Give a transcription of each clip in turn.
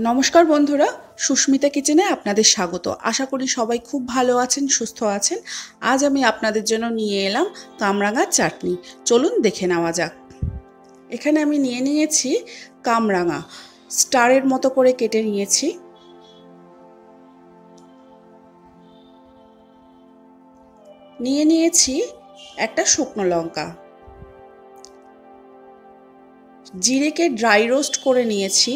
নমস্কার বন্ধুরা, সুস্মিতা কিচেনে আপনাদের স্বাগত। আশা করি সবাই খুব ভালো আছেন, সুস্থ আছেন। আজ আমি আপনাদের জন্য নিয়ে এলাম কামরাঙার চাটনি। চলুন দেখে নেওয়া যাক। এখানে আমি নিয়ে নিয়েছি কামরাঙা। স্টারের মতো করে কেটে নিয়েছি। নিয়ে নিয়েছি একটা শুকনো লঙ্কা। জিরেকে ড্রাই রোস্ট করে নিয়েছি।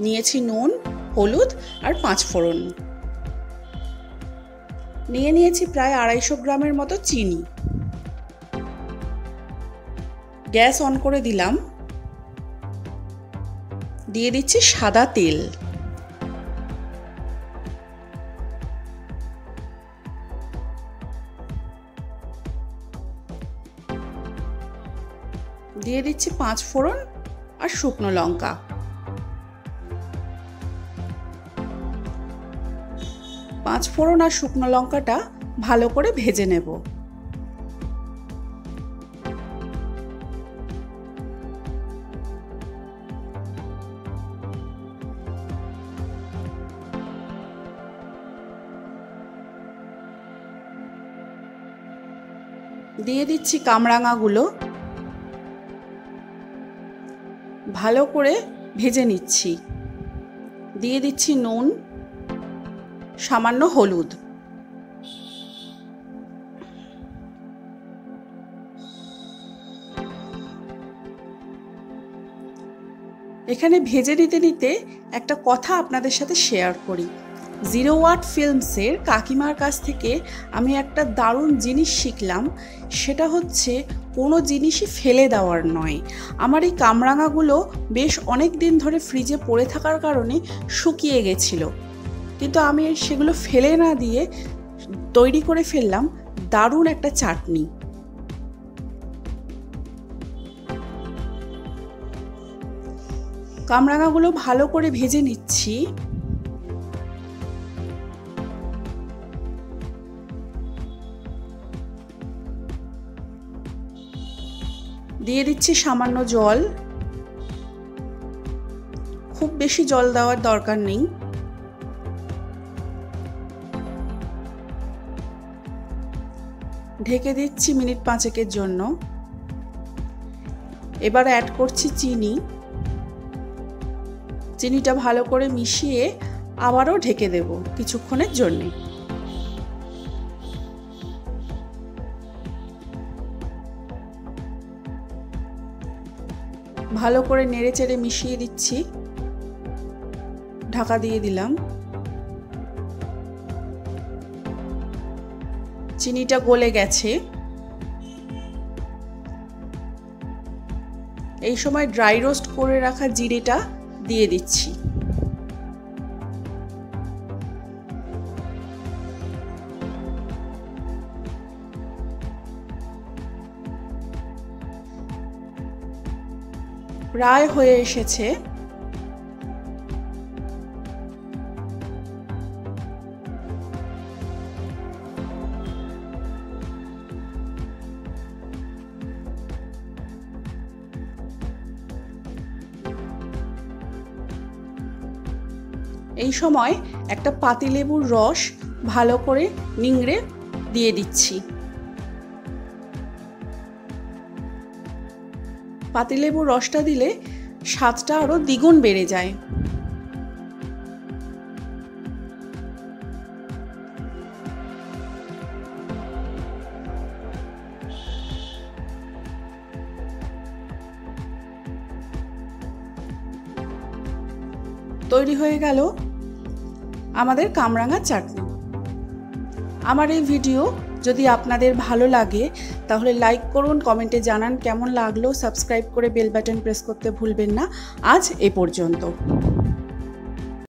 নিয়েছি নুন, হলুদ আর পাঁচ ফোড়ন। নিয়ে নিয়েছি প্রায় আড়াইশো গ্রামের মতো চিনি। গ্যাস অন করে দিলাম। দিয়ে দিচ্ছি সাদা তেল। দিয়ে দিচ্ছি পাঁচ ফোড়ন আর শুকনো লঙ্কা। পাঁচ ফোড়ন আর শুকনো লঙ্কাটা ভালো করে ভেজে নেব। দিয়ে দিচ্ছি কামরাঙাগুলো। ভালো করে ভেজে নিচ্ছি। দিয়ে দিচ্ছি নুন। সামান্য হলুদ। এখানে ভেজে নিতে নিতে একটা কথা আপনাদের সাথে শেয়ার করি। জিরো ওয়াট ফিল্মসের কাকিমার কাছ থেকে আমি একটা দারুণ জিনিস শিখলাম, সেটা হচ্ছে কোনো জিনিসই ফেলে দেওয়ার নয়। আমার এই কামরাঙাগুলো বেশ অনেক দিন ধরে ফ্রিজে পড়ে থাকার কারণে শুকিয়ে গেছিল। কিন্তু আমি সেগুলো ফেলে না দিয়ে তৈরি করে ফেললাম দারুণ একটা চাটনি। কামরাঙাগুলো ভালো করে ভেজে নিচ্ছি। দিয়ে দিচ্ছি সামান্য জল। খুব বেশি জল দেওয়ার দরকার নেই। ঢেকে দিচ্ছি মিনিট পাঁচেকের জন্য। এবার অ্যাড করছি চিনি। চিনিটা ভালো করে মিশিয়ে আবারও ঢেকে দেব কিছুক্ষণের জন্যে। ভালো করে নেড়ে চেড়ে মিশিয়ে দিচ্ছি। ঢাকা দিয়ে দিলাম। চিনিটা গলে গেছে। এই সময় ড্রাই রোস্ট করে রাখা জিরেটা দিয়ে দিচ্ছি। প্রায় হয়ে এসেছে। এই সময় একটা পাতিলেবুর রস ভালো করে নিংড়ে দিয়ে দিচ্ছি। পাতিলেবুর রসটা দিলে স্বাদটা আরও দ্বিগুণ বেড়ে যায়। তৈরি হয়ে গেল আমাদের কামরাঙা চাটনি আমার এই ভিডিও যদি আপনাদের ভালো লাগে, তাহলে লাইক করুন, কমেন্টে জানান কেমন লাগল, সাবস্ক্রাইব করে বেল বাটন প্রেস করতে ভুলবেন না। আজ এ পর্যন্ত।